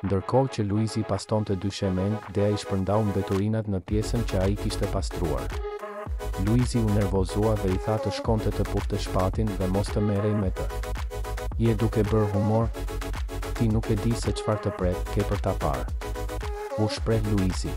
Ndërkohë që Luizi pastonte dyshemenë, Dea i shpërndau mbeturinat në pjesën që ai kishte pastruar. Luizi u nervozua dhe i tha të shkonte të puthte Shpatin dhe mos të merrej me të. Je duke bërë humor? Ti nuk e di se çfarë të pret, ke për ta parë. U shpreh Luizi.